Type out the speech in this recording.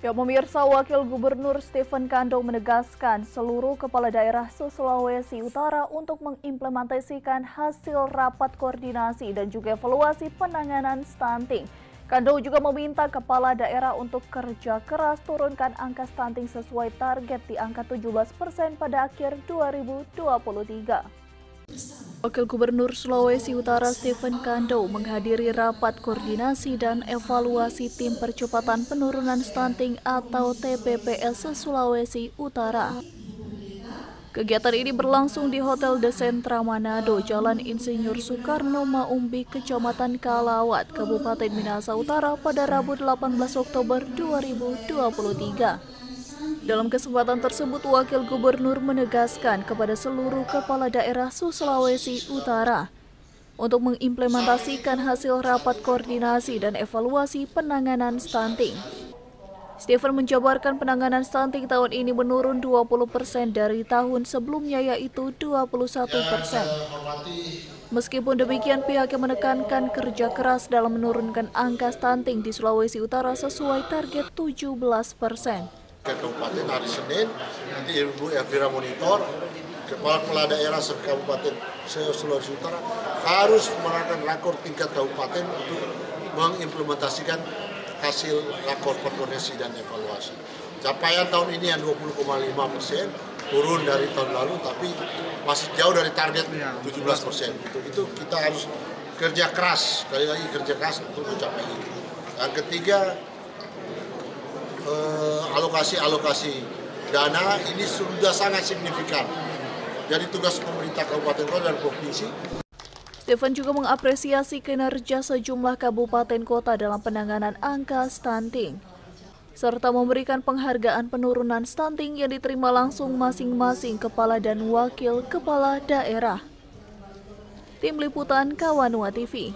Ya, pemirsa Wakil Gubernur Stephen Kando menegaskan seluruh kepala daerah Sulawesi Utara untuk mengimplementasikan hasil rapat koordinasi dan juga evaluasi penanganan stunting. Kando juga meminta kepala daerah untuk kerja keras turunkan angka stunting sesuai target di angka 17 persen pada akhir 2023. Wakil Gubernur Sulawesi Utara Stephen Kando menghadiri rapat koordinasi dan evaluasi tim percepatan penurunan stunting atau TPPS Sulawesi Utara. Kegiatan ini berlangsung di Hotel Desentra Manado, Jalan Insinyur Soekarno Maumbi, Kecamatan Kalawat, Kabupaten Minahasa Utara pada Rabu 18 Oktober 2023. Dalam kesempatan tersebut, Wakil Gubernur menegaskan kepada seluruh kepala daerah Sulawesi Utara untuk mengimplementasikan hasil rapat koordinasi dan evaluasi penanganan stunting. Stephen menjabarkan penanganan stunting tahun ini menurun 20 persen dari tahun sebelumnya yaitu 21 persen. Meskipun demikian, pihaknya menekankan kerja keras dalam menurunkan angka stunting di Sulawesi Utara sesuai target 17 persen kabupaten hari Senin nanti Ibu Elvira monitor kepala-kepala daerah kabupaten Sulawesi Utara harus melakukan rakor tingkat kabupaten untuk mengimplementasikan hasil rakor koordinasi dan evaluasi. Capaian tahun ini yang 20,5 persen, turun dari tahun lalu, tapi masih jauh dari target 17 persen. Untuk itu kita harus kerja keras, sekali lagi kerja keras untuk mencapai itu. Yang ketiga, alokasi-alokasi dana ini sudah sangat signifikan. Jadi tugas pemerintah Kabupaten Kota dan Provinsi Stephen juga mengapresiasi kinerja sejumlah kabupaten kota dalam penanganan angka stunting, serta memberikan penghargaan penurunan stunting yang diterima langsung masing-masing kepala dan wakil kepala daerah. Tim Liputan Kawanua TV